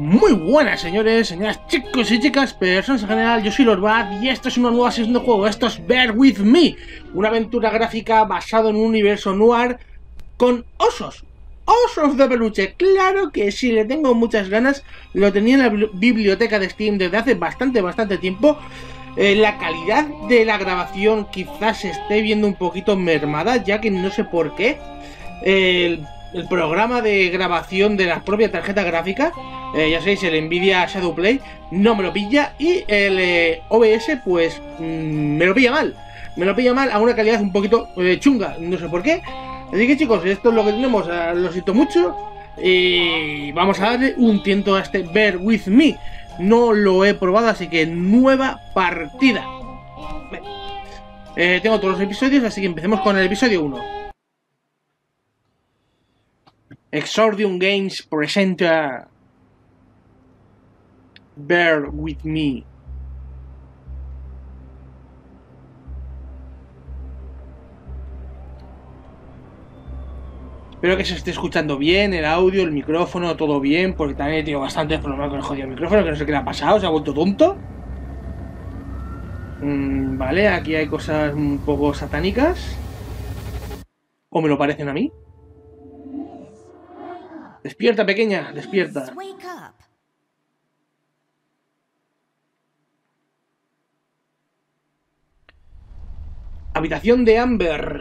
Muy buenas señores, señoras, chicos y chicas, personas en general, yo soy Lord y esto es una nueva sesión de juego, esto es Bear With Me, una aventura gráfica basada en un universo noir con osos, osos de peluche, claro que sí, le tengo muchas ganas, lo tenía en la biblioteca de Steam desde hace bastante, bastante tiempo, eh, la calidad de la grabación quizás se esté viendo un poquito mermada, ya que no sé por qué, el programa de grabación de la propia tarjeta gráfica, eh, ya sabéis, el Nvidia Shadowplay, no me lo pilla y el eh, OBS pues mm, me lo pilla mal, me lo pilla mal a una calidad un poquito eh, chunga, no sé por qué. Así que chicos, esto es lo que tenemos, lo siento mucho y vamos a darle un tiento a este Bear With Me. No lo he probado, así que nueva partida. tengo todos los episodios, así que empecemos con el episodio 1. Exordium Games presenta Bear With Me. Espero que se esté escuchando bien, el audio, el micrófono, todo bien, porque también he tenido bastantes problemas con el jodido micrófono, que no sé qué le ha pasado, se ha vuelto tonto. Mm, vale, aquí hay cosas un poco satánicas. O me lo parecen a mí. Despierta, pequeña, despierta. Habitación de Amber.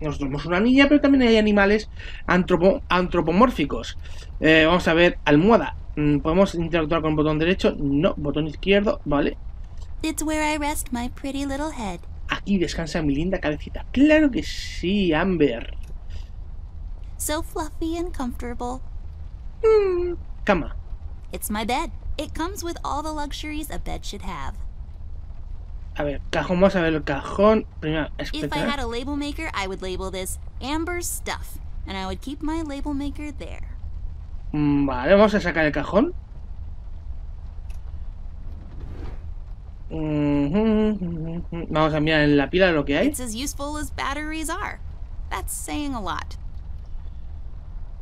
Nos vemos una niña, pero también hay animales antropomórficos. Eh, vamos a ver, almohada. Mm, ¿Podemos interactuar con el botón derecho? No, botón izquierdo, vale. Aquí descansa mi linda cabecita. Claro que sí, Amber. So fluffy and comfortable. Mm, cama. It's my bed. It comes with all the luxuries a bed should have. A ver, cajón, vamos a ver el cajón. Primero, If I had a label maker, I would label this Amber's Stuff, and I would keep my label maker there. Mm, vale, vamos a sacar el cajón. Vamos a mirar en la pila lo que hay. It's as useful as batteries are. That's saying a lot.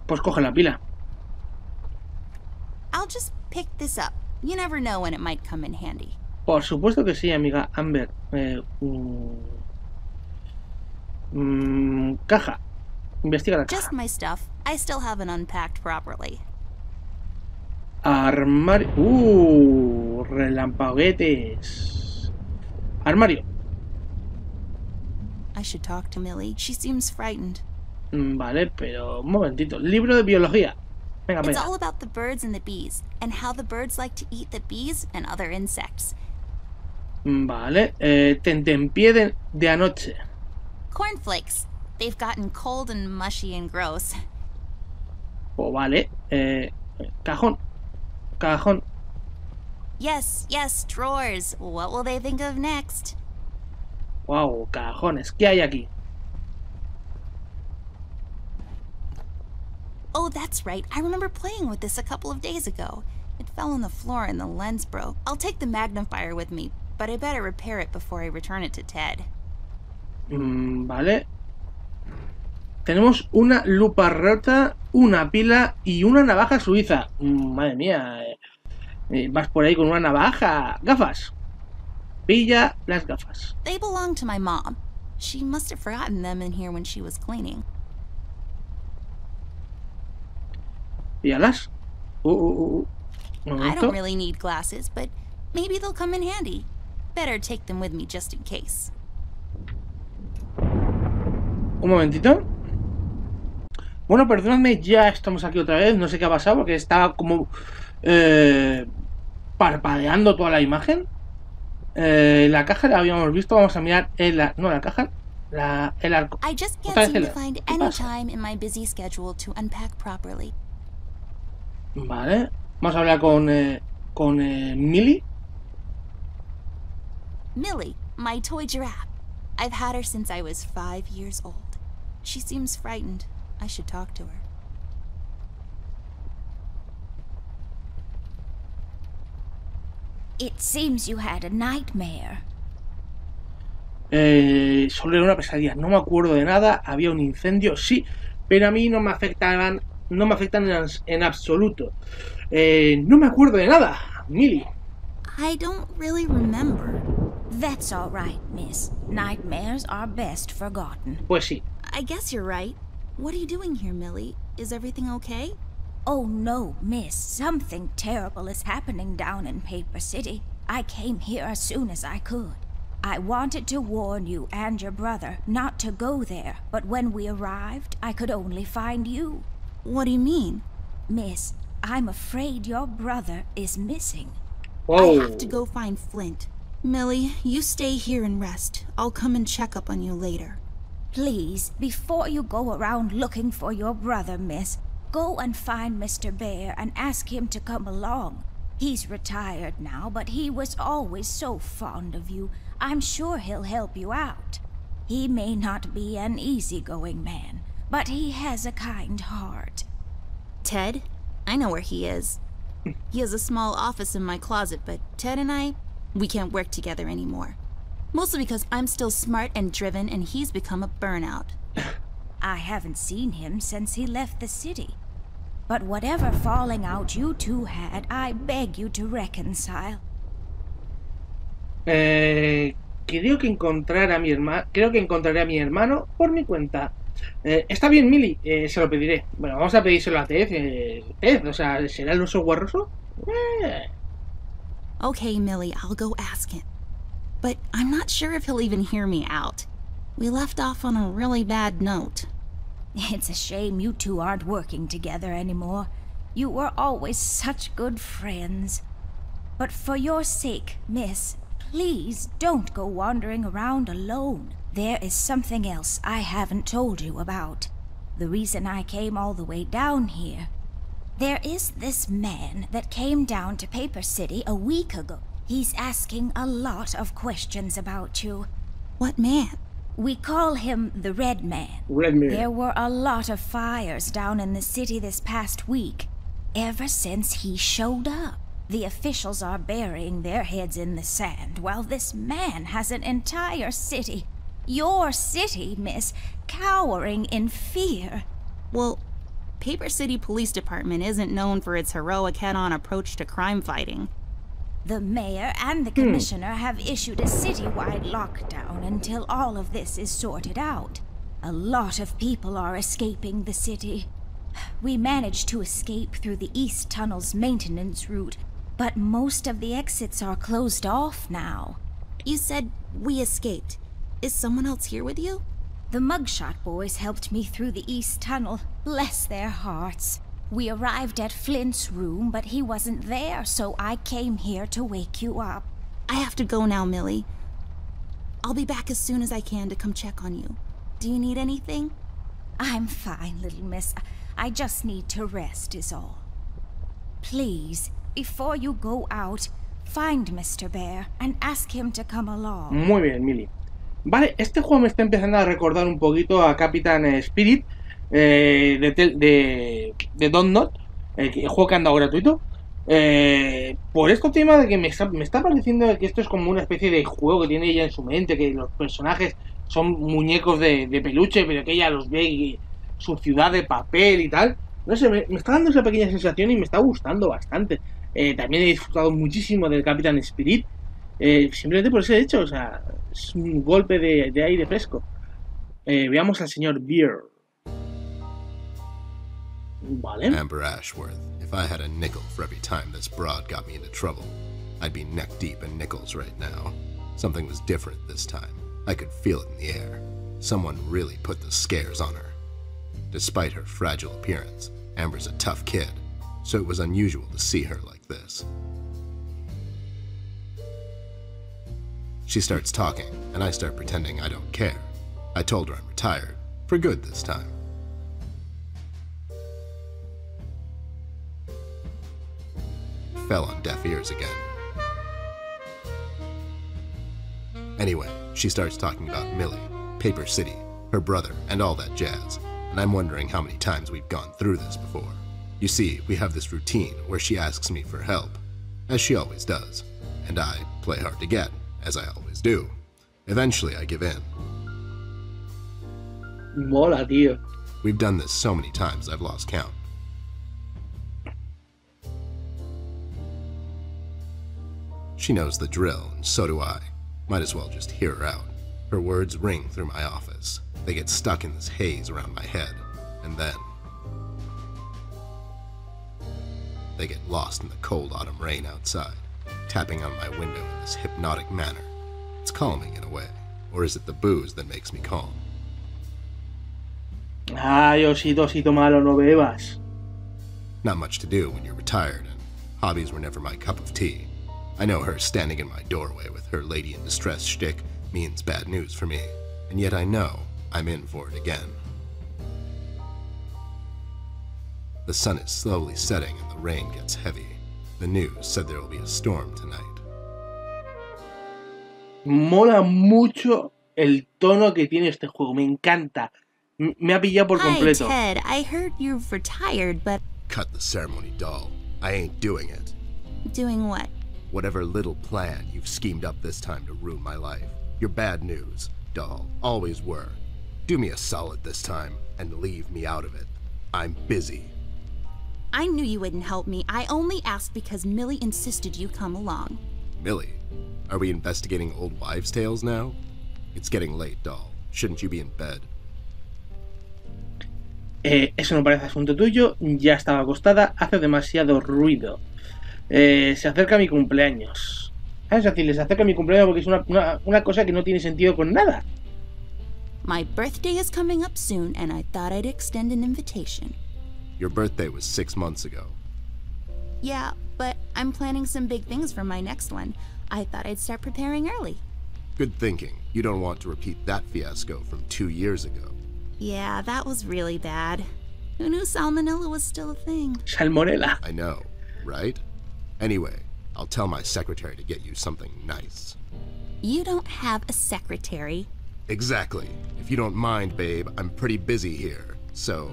Pues coge la pila. I'll just pick this up. You never know when it might come in handy. Por supuesto que sí, amiga Amber. Eh, mm, caja. Investiga la caja. Just my stuff. I still haven't unpacked properly. Armario. Uh, relampaguetes. Armario. I should talk to Millie. She seems frightened. Mm, vale, pero un momentito. Libro de biología. Venga, venga. It's all about the birds and the bees, and how the birds like to eat the bees and other insects. Mm, vale, eh, tentempié de, de anoche. Cornflakes. They've gotten cold and mushy and gross. Oh, vale. Eh, cajón. Cajón. Yes, yes, drawers. What will they think of next? Wow, cajones. ¿Qué hay aquí? Oh, that's right. I remember playing with this a couple of days ago. It fell on the floor and the lens broke. I'll take the magnifier with me, but I better repair it before I return it to Ted. Mm, vale. Tenemos una lupa rota, una pila y una navaja suiza. Mm, madre mía. Eh, eh, vas por ahí con una navaja. Gafas. Pilla las gafas. They belong to my mom. She must have forgotten them in here when she was cleaning. Píllalas. Uh, uh, uh. uh. I don't really need glasses, but maybe they'll come in handy. Better take them with me just in case. Un momentito. Bueno, perdonadme, ya estamos aquí otra vez. No sé qué ha pasado porque estaba como eh, parpadeando toda la imagen. Eh, la caja la habíamos visto. Vamos a mirar en la. No, la caja. La, el arco. I just can't seem to find any time in my busy schedule to unpack properly. Vale. Vamos a hablar con, eh, con eh, Millie. Millie, my toy giraffe. I've had her since I was five years old. She seems frightened. I should talk to her. It seems you had a nightmare. Eh, solo era una pesadilla. No me acuerdo de nada. Había un incendio, sí, pero a mí no me afectaban no me afectan en, en absoluto. Eh, no me acuerdo de nada, Millie. I don't really remember. That's all right, miss. Nightmares are best forgotten. Pues sí. I guess you're right. What are you doing here, Millie? Is everything okay? Oh no, miss. Something terrible is happening down in Paper City. I came here as soon as I could. I wanted to warn you and your brother not to go there, but when we arrived, I could only find you. What do you mean? Miss, I'm afraid your brother is missing. Wow. I have to go find Flint. Millie, you stay here and rest. I'll come and check up on you later. Please, before you go around looking for your brother, miss, go and find Mr. Bear and ask him to come along. He's retired now, but he was always so fond of you. I'm sure he'll help you out. He may not be an easygoing man, but he has a kind heart. Ted? I know where he is. He has a small office in my closet, but Ted and I, we can't work together anymore. Mostly because I'm still smart and driven and he's become a burnout. I haven't seen him since he left the city. But whatever falling out you two had, I beg you to reconcile. Eh, creo que encontraré a mi hermano. Creo que encontraré a mi hermano por mi cuenta. Eh, está bien, Millie, eh, se lo pediré. Bueno, vamos a pedírselo a Ted. Eh, Ted, o sea, ¿será el oso guarroso? Eh, Okay, Millie, I'll go ask him. But I'm not sure if he'll even hear me out. We left off on a really bad note. It's a shame you two aren't working together anymore. You were always such good friends. But for your sake, miss, please don't go wandering around alone. There is something else I haven't told you about. The reason I came all the way down here. There is this man that came down to Paper City a week ago. He's asking a lot of questions about you. What man? We call him the Red Man. Red Mirror. There were a lot of fires down in the city this past week. Ever since he showed up, the officials are burying their heads in the sand while this man has an entire city, your city, miss, cowering in fear. Well, Paper City Police Department isn't known for its heroic head-on approach to crime fighting. The mayor and the hmm. commissioner have issued a citywide lockdown until all of this is sorted out. A lot of people are escaping the city. We managed to escape through the East Tunnel's maintenance route, but most of the exits are closed off now. You said we escaped. Is someone else here with you? The Mugshot boys helped me through the East Tunnel. Bless their hearts. We arrived at Flint's room, but he wasn't there, so I came here to wake you up. I have to go now, Millie. I'll be back as soon as I can to come check on you. Do you need anything? I'm fine, little miss. I just need to rest, is all. Please, before you go out, find Mr. Bear and ask him to come along. Muy bien, Millie. Vale, este juego me está empezando a recordar un poquito a Captain Spirit eh, de, de, de Not, el, juego que ha andado gratuito. Eh, por este tema de que me está, me está pareciendo que esto es como una especie de juego que tiene ella en su mente, que los personajes son muñecos de, peluche, pero que ella los ve y su ciudad de papel y tal. No sé, me, me está dando esa pequeña sensación y me está gustando bastante. Eh, también he disfrutado muchísimo del Capitán Spirit. eh, simplemente por ese hecho, o sea, es un golpe de, de aire fresco. Eh, veamos al señor Beer. Vale. Amber Ashworth, if I had a nickel for every time this broad got me into trouble, I'd be neck deep in nickels right now. Something was different this time. I could feel it in the air. Someone really put the scares on her. Despite her fragile appearance, Amber's a tough kid, so it was unusual to see her like this. She starts talking, and I start pretending I don't care. I told her I'm retired, for good this time. fell on deaf ears again. Anyway, she starts talking about Millie, Paper City, her brother, and all that jazz, and I'm wondering how many times we've gone through this before. You see, we have this routine where she asks me for help, as she always does, and I play hard to get, as I always do. Eventually, I give in. Mola, tío. We've done this so many times, I've lost count. She knows the drill, and so do I. Might as well just hear her out. Her words ring through my office. They get stuck in this haze around my head, and then. They get lost in the cold autumn rain outside tapping on my window in this hypnotic manner. It's calming in a way. Or is it the booze that makes me calm? Ah, Ay, osito, osito malo, no bebas. Not much to do when you're retired, and hobbies were never my cup of tea. I know her standing in my doorway with her lady in distress shtick means bad news for me, and yet I know I'm in for it again. The sun is slowly setting and the rain gets heavy. The news said there will be a storm tonight. Mola mucho el tono que tiene este juego, me encanta. Me ha pillado por Hi. Ted. I heard you've retired, but Cut the ceremony, doll. I ain't doing it. doing what? Whatever little plan you've schemed up this time to ruin my life. You're bad news, doll. Always were. Do me a solid this time and leave me out of it. I'm busy. I knew you wouldn't help me. I only asked because Millie insisted you come along. Millie, are we investigating old wives' tales now? It's getting late, doll. Shouldn't you be in bed? Eh, eso no parece asunto tuyo, ya estaba acostada, hace demasiado ruido. Eh, se acerca mi cumpleaños. Ah, Es decir, se acerca mi cumpleaños porque es una, una- una cosa que no tiene sentido con nada. My birthday is coming up soon, and I thought I'd extend an invitation. Your birthday was six months ago. Yeah, but I'm planning some big things for my next one. I thought I'd start preparing early. Good thinking. You don't want to repeat that fiasco from two years ago. Yeah, that was really bad. Who knew salmonella was still a thing? Salmonella. I know, right? Anyway, I'll tell my secretary to get you something nice. You don't have a secretary. Exactly. If you don't mind, babe, I'm pretty busy here. So,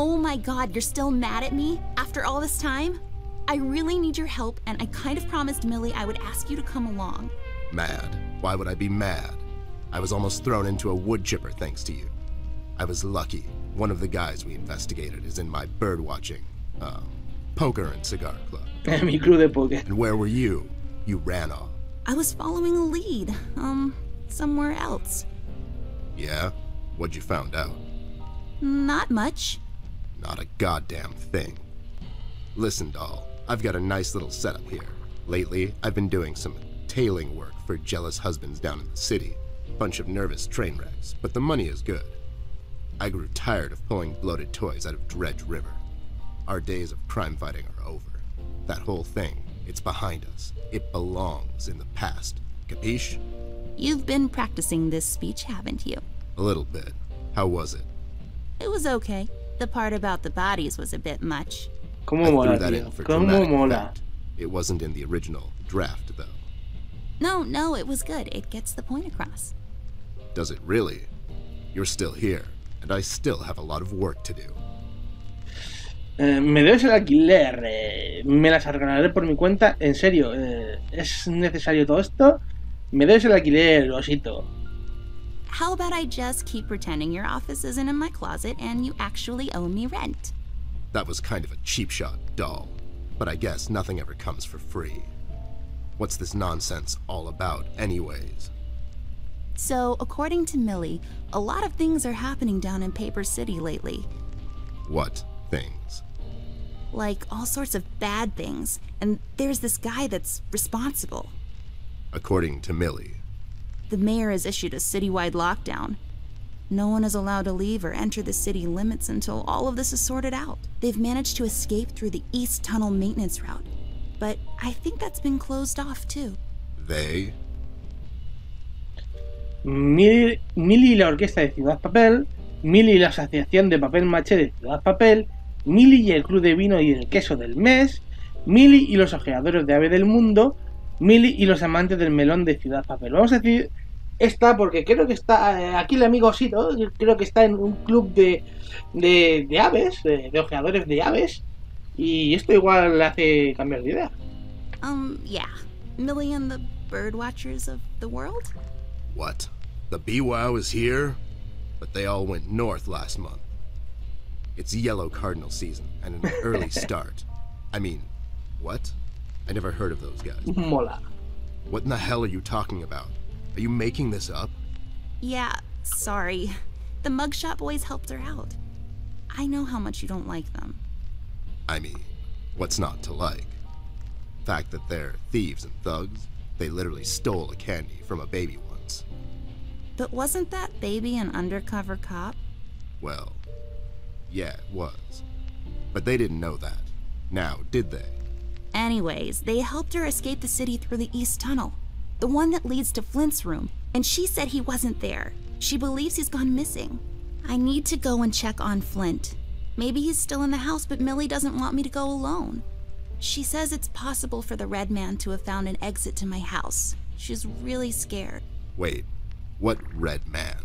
Oh my god, you're still mad at me after all this time? I really need your help, and I kind of promised Millie I would ask you to come along. mad. Why would I be mad? I was almost thrown into a wood chipper thanks to you. I was lucky. One of the guys we investigated is in my bird watching, um, poker and cigar club. mi club de póker. And where were you? You ran off. I was following a lead, um, somewhere else. Yeah? What'd you found out? Not much. Not a goddamn thing. Listen, doll, I've got a nice little setup here. Lately, I've been doing some tailing work for jealous husbands down in the city. Bunch of nervous train wrecks, but the money is good. I grew tired of pulling bloated toys out of Dredge River. Our days of crime fighting are over. That whole thing, it's behind us. It belongs in the past. Capiche? You've been practicing this speech, haven't you? A little bit. How was it? It was okay. The part about the bodies was a bit much. ¿Cómo I mola, threw that tío? in for ¿Cómo dramatic mola? effect. It wasn't in the original draft, though. No, no, it was good. It gets the point across. Does it really? You're still here, and I still have a lot of work to do. Eh, me debes el alquiler. eh, me las arreglaré por mi cuenta. En serio, eh, ¿es necesario todo esto? Me debes el alquiler, osito. How about I just keep pretending your office isn't in my closet and you actually owe me rent? That was kind of a cheap shot, doll. But I guess nothing ever comes for free. What's this nonsense all about, anyways? So, according to Millie, a lot of things are happening down in Paper City lately. What things? Like all sorts of bad things. And there's this guy that's responsible. According to Millie. The mayor has issued a citywide lockdown. No one is allowed to leave or enter the city limits until all of this is sorted out. They've managed to escape through the East Tunnel maintenance route. But I think that's been closed off too. They? Millie, Millie y la orquesta de Ciudad Papel, Millie y la asociación de papel maché de Ciudad Papel, Millie y el club de vino y el queso del mes, Millie y los ojeadores de ave del mundo, Mili y los amantes del melón de Ciudad Papel. Vamos a decir esta porque creo que está eh, aquí el amigo Osito, creo que está en un club de, de, de aves, de, de ojeadores de aves, y esto igual le hace cambiar de idea. Um, yeah. Millie and the bird watchers of the world? What? The BWOW is here? But they all went north last month. It's yellow cardinal season and an early start. I mean, what? I never heard of those guys. Mm-hmm. Mola. What in the hell are you talking about? Are you making this up? Yeah, sorry. The mugshot boys helped her out. I know how much you don't like them. I mean, what's not to like? Fact that they're thieves and thugs, they literally stole a candy from a baby once. But wasn't that baby an undercover cop? Well, yeah, it was. But they didn't know that. Now, did they? Anyways, they helped her escape the city through the East Tunnel, the one that leads to Flint's room, and she said he wasn't there. She believes he's gone missing. I need to go and check on Flint. Maybe he's still in the house, but Millie doesn't want me to go alone. She says it's possible for the Red Man to have found an exit to my house. She's really scared. Wait, what red man?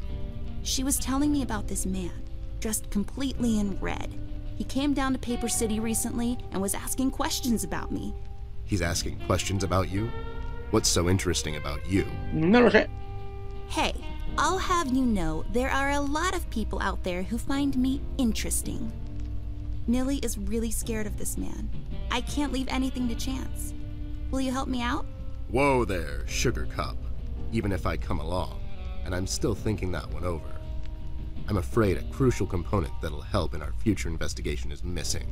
She was telling me about this man, dressed completely in red. He came down to Paper City recently and was asking questions about me. He's asking questions about you? What's so interesting about you? No lo sé. Hey, I'll have you know there are a lot of people out there who find me interesting. Millie is really scared of this man. I can't leave anything to chance. Will you help me out? Whoa there, Sugar Cup. Even if I come along, and I'm still thinking that one over. I'm afraid a crucial component that'll help in our future investigation is missing.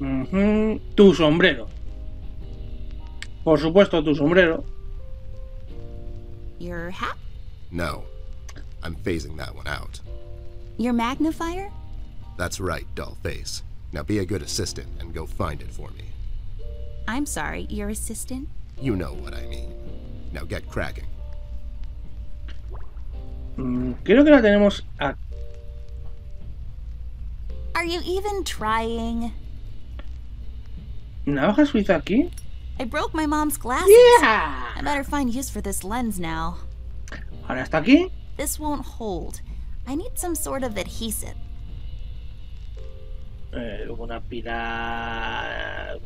Ujú, Tu sombrero. Por supuesto, tu sombrero. Your hat? No, I'm phasing that one out. Your magnifier? That's right, Dollface. Now be a good assistant and go find it for me. I'm sorry, your assistant? You know what I mean. Now get cracking. Mm, Creo que la tenemos a... Are you even trying? ¿Navaja suiza aquí? I broke my mom's glasses. ¡Yeah! I better find use for this lens now. Ahora está aquí. This won't hold. I need some sort of adhesive. Eh, una pila...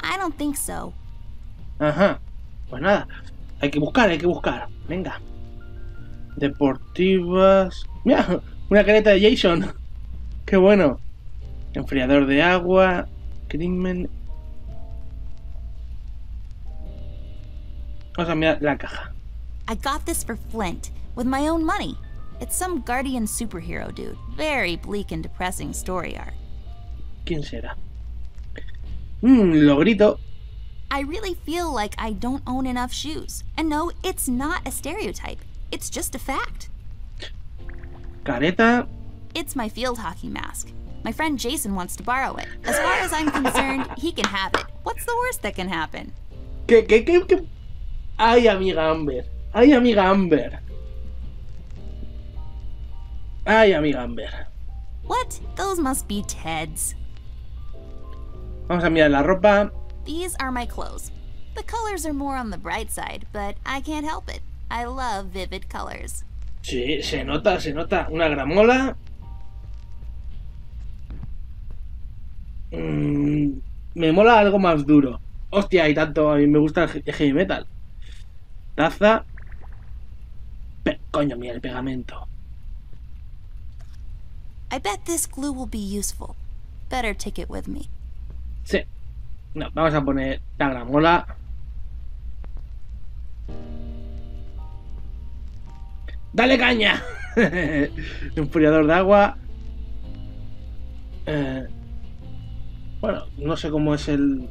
I don't think so. Ajá. Pues nada. Hay que buscar, hay que buscar. Venga. Deportivas... Mira, una careta de Jason. Qué bueno. Enfriador de agua. Crimen... Vamos a mirar la caja. I got this for Flint with my own money. It's some guardian superhero dude. Very bleak and depressing story arc. ¿Quién será? Mmm, logrito. I really feel like I don't own enough shoes. And no, it's not a stereotype. It's just a fact. Careta. It's my field hockey mask. My friend Jason wants to borrow it. As far as I'm concerned, he can have it. What's the worst that can happen? ¿Qué, qué, qué, qué? Ay, amiga Amber. Ay, amiga Amber. Ay, amiga Amber. What? Those must be Ted's. Vamos a mirar la ropa. These are my clothes. The colors are more on the bright side, but I can't help it. I love vivid colors. Sí, se nota, se nota. Una gramola. Mm, me mola algo más duro. Hostia, y tanto. A mí me gusta el he- heavy metal. Taza. Pe- coño, mira el pegamento. I bet this glue will be useful. Better take it with me. Sí. No, vamos a poner la gramola. ¡Dale caña! Enfriador de agua. Eh, bueno, no sé cómo es el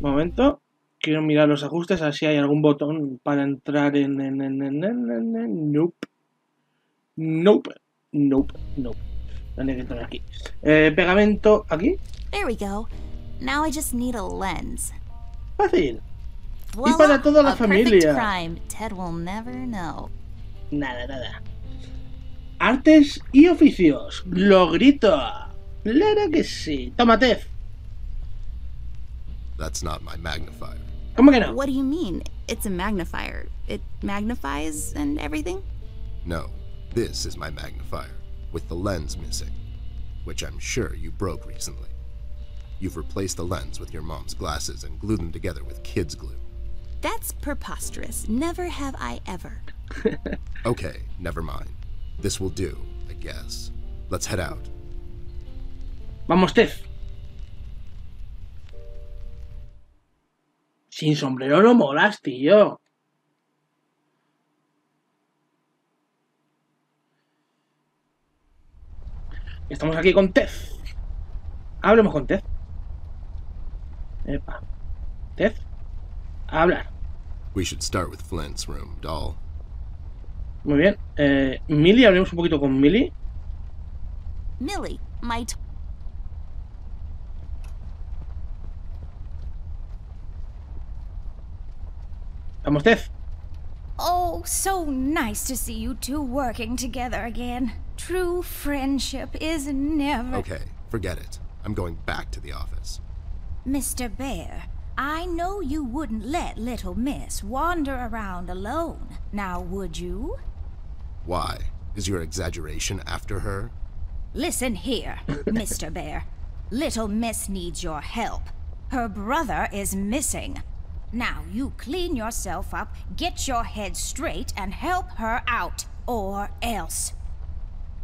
momento. Quiero mirar los ajustes, a ver si hay algún botón para entrar en... en, en, en, en- en- en- Nope. Nope. Nope. Nope. Tendría que entrar aquí. Eh, pegamento aquí. There we go. Now I just need a lens. Fácil. Voila, para toda la familia. crime Ted will never know. Nada, nada. Artes y oficios. Logrito. Claro que sí. Toma, Tef. That's not my magnifier. ¿Cómo que no? What do you mean? It's a magnifier. It magnifies and everything? No, this is my magnifier, with the lens missing, which I'm sure you broke recently. You've replaced the lens with your mom's glasses and glued them together with kids' glue. That's preposterous. Never have I ever. Okay, never mind. This will do, I guess. Let's head out. Vamos, Tef. Sin sombrero no molas, tío. Estamos aquí con Tez. Hablemos con Tez. Epa. Tez. A hablar. We should start with Flint's room, doll. Muy bien. Eh, Millie, hablemos un poquito con Millie. Millie, my t- Vamos, Tez. Oh, so nice to see you two working together again. True friendship is never. Okay, forget it. I'm going back to the office. Mr. Bear, I know you wouldn't let little Miss wander around alone. Now, would you? Why? Is your exaggeration after her? Listen here, Mr. Bear. Little Miss needs your help. Her brother is missing. Now you clean yourself up, get your head straight, and help her out, or else.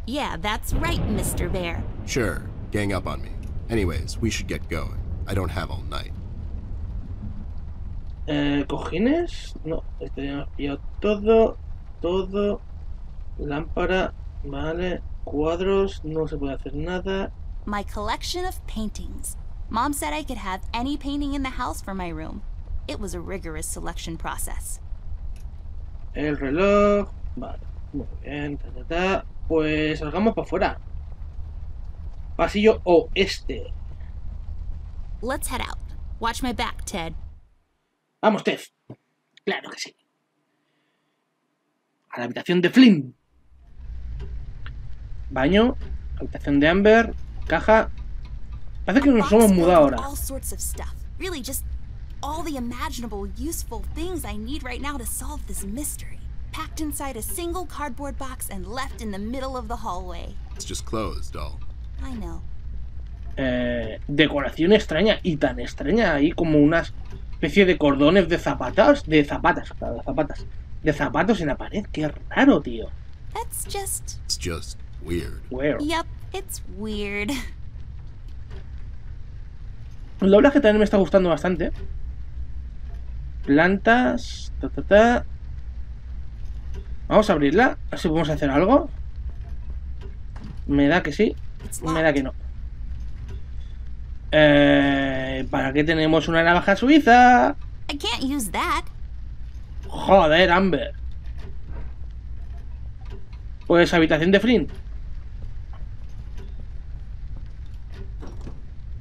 Yeah, that's right, Mr. Bear. Sure, gang up on me. Anyways, we should get going. I don't have all night. Eh, cojines. No, este ya hemos pillado todo. Todo. Lámpara. Vale. Cuadros. No se puede hacer nada. My collection of paintings. Mom said I could have any painting in the house for my room. It was a rigorous selection process. El reloj. Vale. Muy bien. Ta, ta, ta. Pues salgamos para afuera. Pasillo oeste. Let's head out. Watch my back, Ted. Vamos, Tez. Claro que sí. A la habitación de Flynn. Baño. Habitación de Amber. Caja. Parece que nos hemos mudado ahora. All sorts of stuff. Really, just all the imaginable, useful things I need right now to solve this mystery. Packed inside a single cardboard box and left in the middle of the hallway. It's just clothes, doll. I know. eh, decoración extraña y tan extraña ahí como unas especie de cordones de zapatas, de zapatas, claro, de zapatas, de zapatos en la pared. Qué raro, tío. That's just. It's just weird. Weird. Yep, it's weird. El doblaje también me está gustando bastante. Plantas. Ta, ta, ta. Vamos a abrirla. A ver si podemos hacer algo. Me da que sí. Me da que no. Eh, ¿Para qué tenemos una navaja suiza? I can't use that. Joder, Amber. Pues habitación de Flint.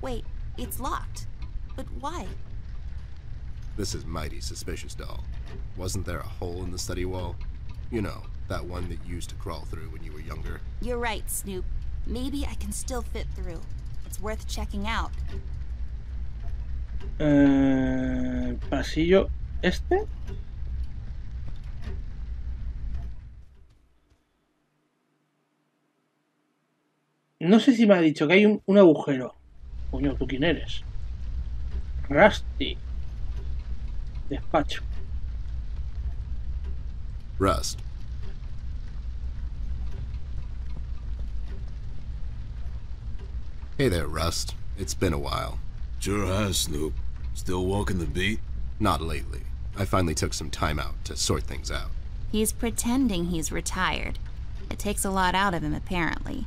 Wait, it's locked. But why? This is mighty suspicious, doll. Wasn't there a hole in the study wall? You know, that one that you used to crawl through when you were younger. You're right, Snoop. Maybe I can still fit through. It's worth checking out. Eh, pasillo este. No sé si me ha dicho que hay un, un agujero. Coño, ¿tú quién eres? Rusty. Despacho. Rust. Hey there, Rust. It's been a while. Sure has, Snoop. Still walking the beat? Not lately. I finally took some time out to sort things out. He's pretending he's retired. It takes a lot out of him, apparently.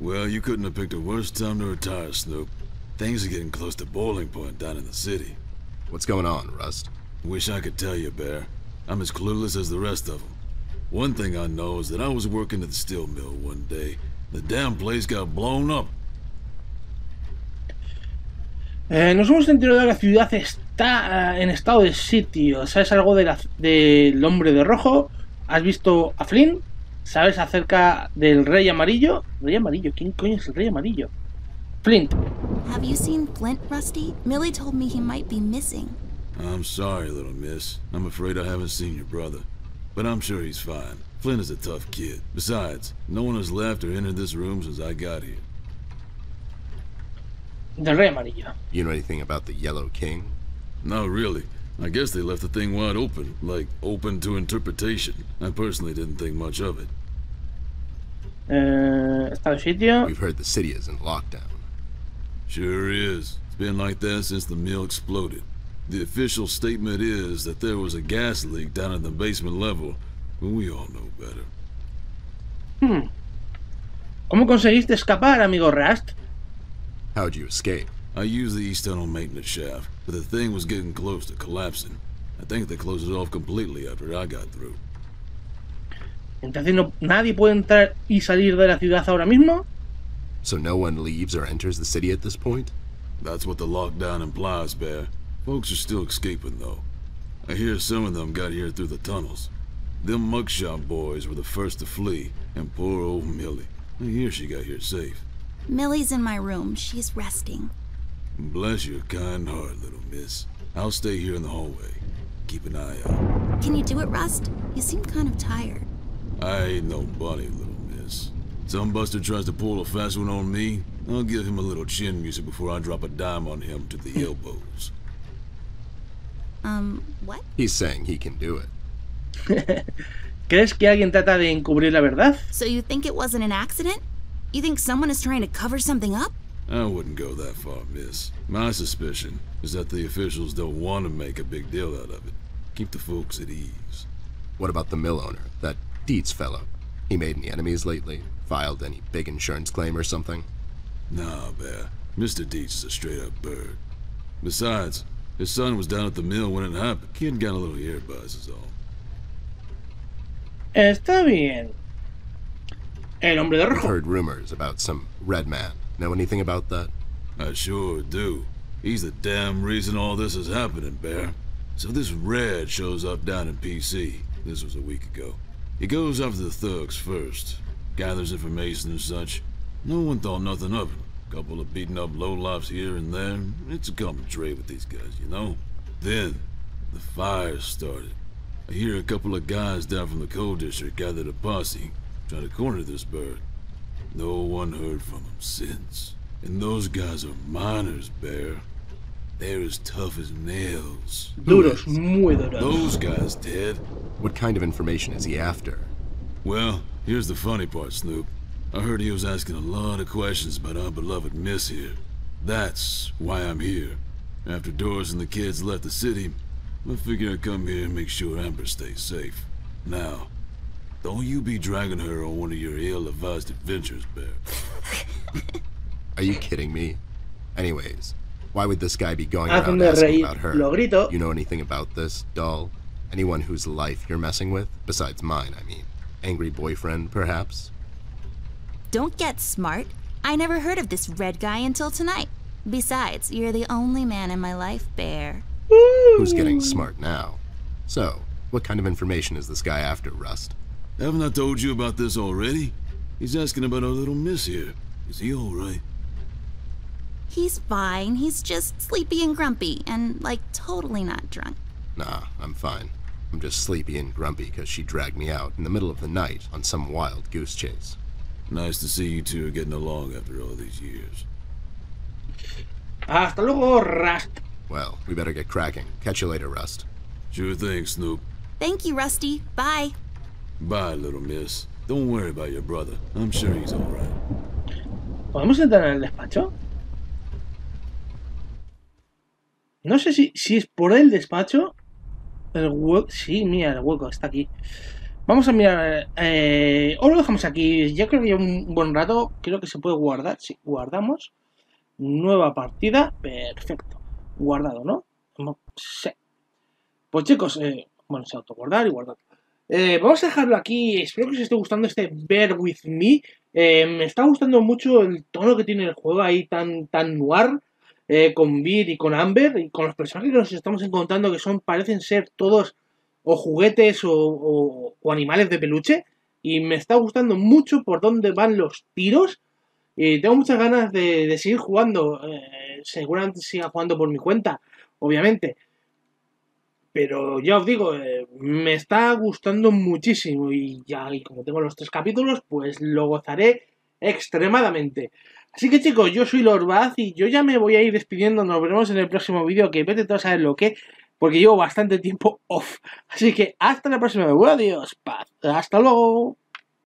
Well, you couldn't have picked a worse time to retire, Snoop. Things are getting close to boiling point down in the city. What's going on, Rust? Wish I could tell you, Bear. I'm as clueless as the rest of them. One thing I know is that I was working at the steel mill one day. The damn place got blown up. Eh, nos hemos enterado de que la ciudad está eh, en estado de sitio. ¿Sabes algo de la- del hombre de rojo? ¿Has visto a Flynn? ¿Sabes acerca del rey amarillo? ¿Rey amarillo? ¿Quién coño es el rey amarillo? Flint. Have you seen Flint, Rusty? Millie told me he might be missing. I'm sorry, little miss. I'm afraid I haven't seen your brother. But I'm sure he's fine. Flynn is a tough kid. Besides, no one has left or entered this room since I got here. Del rey amarillo. You know anything about the Yellow King? No, really. I guess they left the thing wide open, like open to interpretation. I personally didn't think much of it. Eh, está de sitio. We've heard the city is in lockdown. Sure is. It's been like that since the mill exploded. The official statement is that there was a gas leak down at the basement level, but we all know better. Hmm. ¿Cómo conseguiste escapar, amigo Rust? How'd you escape? I used the east tunnel maintenance shaft, but the thing was getting close to collapsing. I think they closed it off completely after I got through. Entonces no, nadie puede entrar y salir de la ciudad ahora mismo. So no one leaves or enters the city at this point? That's what the lockdown implies, Bear. Folks are still escaping, though. I hear some of them got here through the tunnels. Them mugshot boys were the first to flee, and poor old Millie. I hear she got here safe. Millie's in my room. She's resting. Bless your kind heart, little miss. I'll stay here in the hallway. Keep an eye out. Can you do it, Rust? You seem kind of tired. I ain't no bunny, little miss. Some buster tries to pull a fast one on me, I'll give him a little chin music before I drop a dime on him to the elbows. Um, what? He's saying he can do it. ¿Crees que alguien trata de encubrir la verdad? So you think it wasn't an accident? You think someone is trying to cover something up? I wouldn't go that far, miss. My suspicion is that the officials don't want to make a big deal out of it. Keep the folks at ease. What about the mill owner, that Dietz fellow? He made any enemies lately? Filed any big insurance claim or something? Nah, Bear. Mr. Dietz is a straight-up bird. Besides, his son was down at the mill when it happened. Kid got a little ear buzz is all. Está bien. El hombre de rojo. heard rumors about some red man. Know anything about that? I sure do. He's the damn reason all this is happening, Bear. So this Red shows up down in PC. This was a week ago. He goes after the thugs first, gathers information and such. No one thought nothing of it. Couple of beaten up lowlifes here and there. It's a common trade with these guys, you know? Then, the fire started. I hear a couple of guys down from the coal district gathered a posse, trying to corner this bird. No one heard from him since. And those guys are miners, Bear. They're as tough as nails. Duros, muy duros. Those guys, Ted. What kind of information is he after? Well, here's the funny part, Snoop. I heard he was asking a lot of questions about our beloved Miss here. That's why I'm here. After Doris and the kids left the city, I figured I'd come here and make sure Amber stays safe. Now, don't you be dragging her on one of your ill-advised adventures, Bear. Are you kidding me? Anyways, why would this guy be going Hazme around asking reír. about her? Lo grito. You know anything about this, doll? Anyone whose life you're messing with? Besides mine, I mean. Angry boyfriend, perhaps? Don't get smart. I never heard of this red guy until tonight. Besides, you're the only man in my life, Bear. Who's getting smart now? So, what kind of information is this guy after, Rust? Haven't I told you about this already? He's asking about our little Miss here. Is he alright? He's fine. He's just sleepy and grumpy and, like, totally not drunk. Nah, I'm fine. I'm just sleepy and grumpy because she dragged me out in the middle of the night on some wild goose chase. Nice to see you two are getting along after all these years. Hasta luego, Rust. Well, we better get cracking. Catch you later, Rust. Sure thing, Snoop. Thank you, Rusty. Bye. Bye, little miss. Don't worry about your brother. I'm sure he's alright. ¿Podemos entrar en el despacho? No sé si, si es por el despacho. El hueco. Sí, mira, el hueco está aquí. Vamos a mirar. Eh, o lo dejamos aquí. Ya creo que lleva un buen rato. Creo que se puede guardar. Sí, guardamos. Nueva partida. Perfecto. Guardado, ¿no? Sí. Pues chicos, eh, bueno, se autoguardar y guardar. Eh, vamos a dejarlo aquí. Espero que os esté gustando este Bear With Me. Eh, me está gustando mucho el tono que tiene el juego ahí tan, tan noir. eh, con Beat y con Amber. Y con los personajes que nos estamos encontrando que son, parecen ser todos o juguetes o, animales de peluche. Y me está gustando mucho por dónde van los tiros. Y tengo muchas ganas de, seguir jugando. seguramente siga jugando por mi cuenta, obviamente. Pero ya os digo, eh, me está gustando muchísimo. Y ya, y como tengo los tres capítulos, pues lo gozaré extremadamente. Así que chicos, yo soy Lord Baz y yo ya me voy a ir despidiendo. Nos veremos en el próximo vídeo. Que vete todos a saber lo que, porque llevo bastante tiempo off. Así que hasta la próxima. Adiós, paz. Hasta luego.